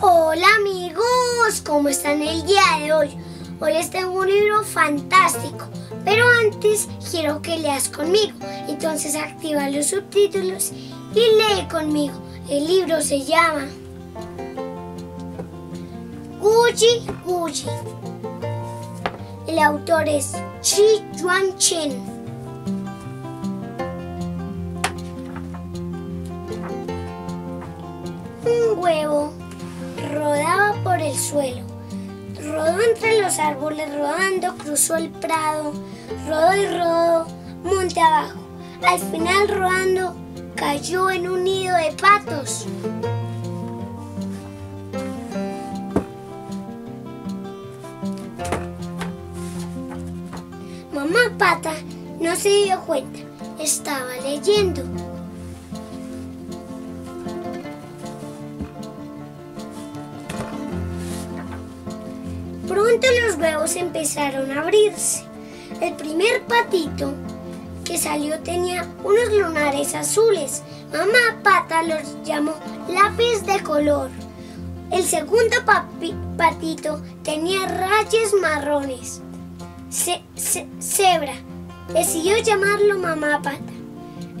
Hola amigos, ¿cómo están el día de hoy? Hoy les tengo un libro fantástico, pero antes quiero que leas conmigo. Entonces activa los subtítulos y lee conmigo. El libro se llama Gucci Gucci. El autor es Chi Yuan Chen. Un huevo el suelo. Rodó entre los árboles, rodando, cruzó el prado, rodó y rodó monte abajo. Al final, rodando, cayó en un nido de patos. Mamá Pata no se dio cuenta, estaba leyendo. Pronto los huevos empezaron a abrirse. El primer patito que salió tenía unos lunares azules. Mamá Pata los llamó lápiz de color. El segundo patito tenía rayas marrones. cebra. Decidió llamarlo Mamá Pata.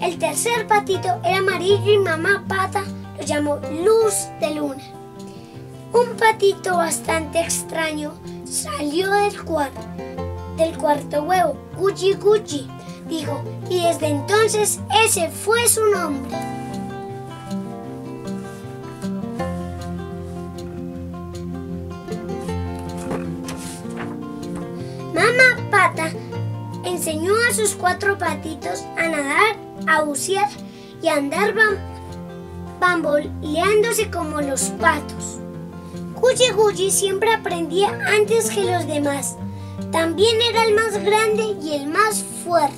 El tercer patito era amarillo y Mamá Pata lo llamó Luz de Luna. Un patito bastante extraño salió del cuarto, del cuarto huevo, Gucci Gucci, dijo, y desde entonces ese fue su nombre. Mamá Pata enseñó a sus cuatro patitos a nadar, a bucear y a andar bamboleándose como los patos. Gucci Gucci siempre aprendía antes que los demás. También era el más grande y el más fuerte.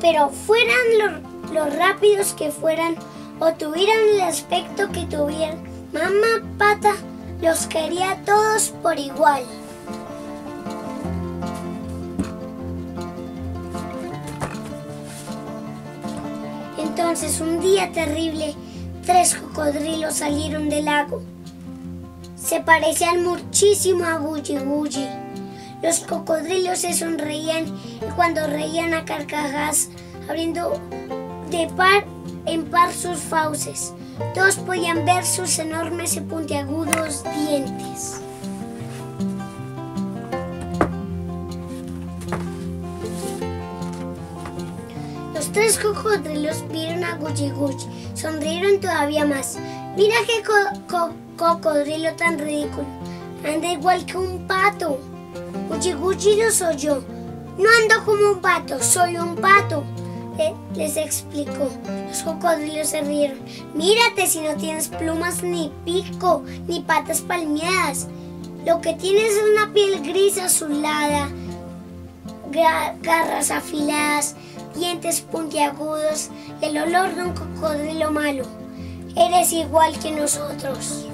Pero fueran los rápidos que fueran o tuvieran el aspecto que tuvieran, Mamá Pata los quería todos por igual. Entonces, un día terrible, tres cocodrilos salieron del lago. Se parecían muchísimo a Gucci Gucci. Los cocodrilos se sonreían y cuando reían a carcajadas, abriendo de par en par sus fauces, todos podían ver sus enormes y puntiagudos dientes. Tres cocodrilos vieron a Gucci Gucci. Sonrieron todavía más. Mira qué cocodrilo tan ridículo. Anda igual que un pato. Gucci Gucci lo soy yo. No ando como un pato, soy un pato. les explicó. Los cocodrilos se rieron. Mírate si no tienes plumas ni pico, ni patas palmeadas. Lo que tienes es una piel gris azulada, garras afiladas dientes puntiagudos el olor de un cocodrilo malo. Eres igual que nosotros.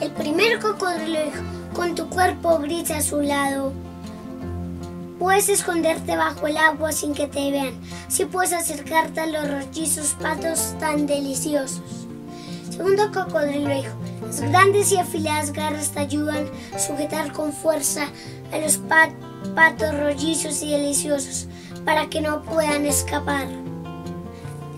El primer cocodrilo dijo, con tu cuerpo gris a su lado, puedes esconderte bajo el agua sin que te vean. Si puedes acercarte a los rochizos patos tan deliciosos. Segundo cocodrilo dijo, las grandes y afiladas garras te ayudan a sujetar con fuerza a los patos rollizos y deliciosos para que no puedan escapar.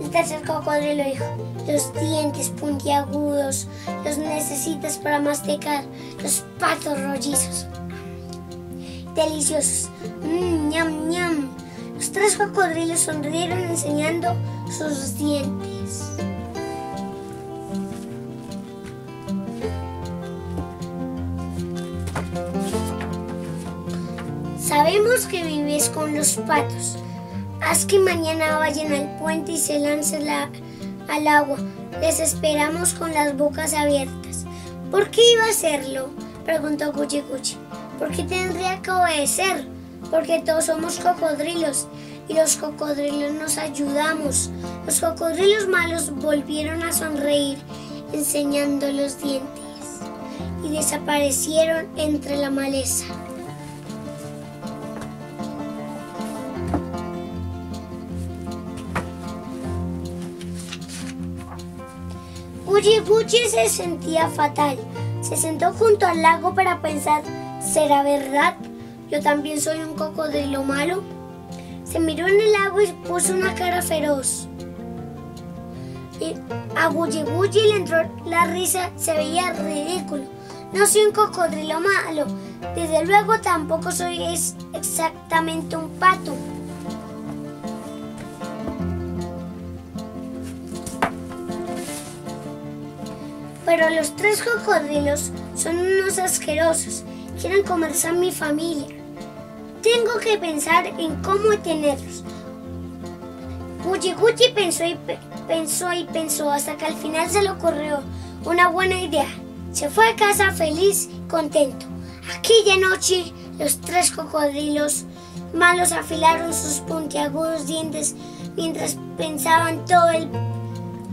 El tercer cocodrilo dijo, los dientes puntiagudos los necesitas para masticar los patos rollizos. Deliciosos. Mmm, ñam, ñam. Los tres cocodrilos sonrieron enseñando sus dientes. Sabemos que vives con los patos. Haz que mañana vayan al puente y se lancen al agua. Les esperamos con las bocas abiertas. ¿Por qué iba a hacerlo? Preguntó Cuchi Cuchi. ¿Por qué tendría que obedecer? Porque todos somos cocodrilos y los cocodrilos nos ayudamos. Los cocodrilos malos volvieron a sonreír enseñando los dientes. y desaparecieron entre la maleza. Gucci se sentía fatal. Se sentó junto al lago para pensar, ¿será verdad? Yo también soy un cocodrilo malo. Se miró en el agua y puso una cara feroz. A Gucci le entró la risa, se veía ridículo. No soy un cocodrilo malo. Desde luego tampoco soy exactamente un pato. Pero los tres cocodrilos son unos asquerosos. Quieren comerse a mi familia. Tengo que pensar en cómo detenerlos. Gucci Gucci pensó y pensó y pensó hasta que al final se le ocurrió una buena idea. Se fue a casa feliz, contento. Aquella noche los tres cocodrilos malos afilaron sus puntiagudos dientes mientras pensaban todo el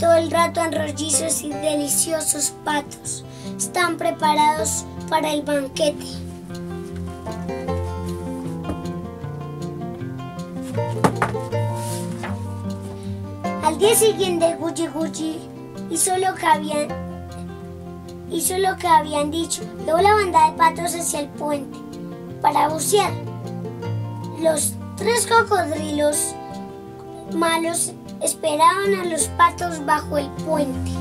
todo el rato en rollizos y deliciosos patos. Están preparados para el banquete. Al día siguiente, Gucci Gucci hizo lo que habían, hizo lo que habían dicho. Llevó la banda de patos hacia el puente para bucear. Los tres cocodrilos malos esperaban a los patos bajo el puente.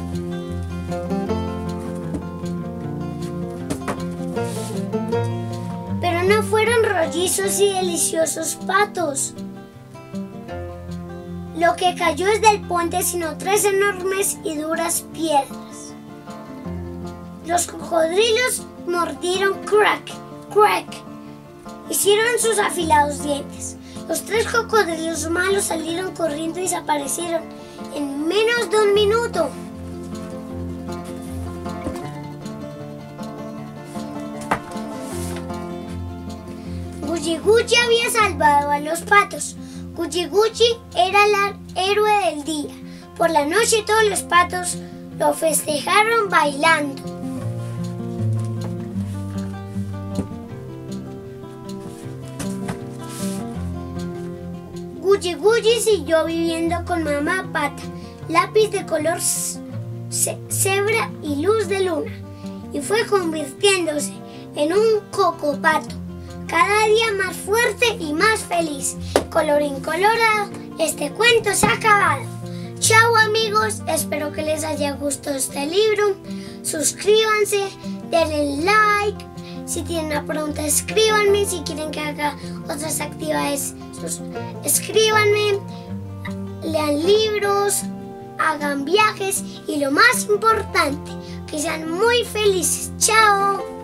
Pero no fueron rollizos y deliciosos patos. Lo que cayó es del puente, sino tres enormes y duras piedras. Los cocodrilos mordieron crack, crack. Hicieron sus afilados dientes. Los tres cocodrilos malos salieron corriendo y desaparecieron en menos de un minuto. Gucci había salvado a los patos. Gucci era el héroe del día. Por la noche todos los patos lo festejaron bailando. Gucci Gucci siguió viviendo con mamá pata, lápiz de color cebra y luz de luna, y fue convirtiéndose en un cocopato, cada día más fuerte y más feliz. Colorín colorado, este cuento se ha acabado. Chao amigos, espero que les haya gustado este libro. Suscríbanse, denle like. Si tienen una pregunta, escríbanme. Si quieren que haga otras actividades, escríbanme. Lean libros, hagan viajes y lo más importante, que sean muy felices. Chao.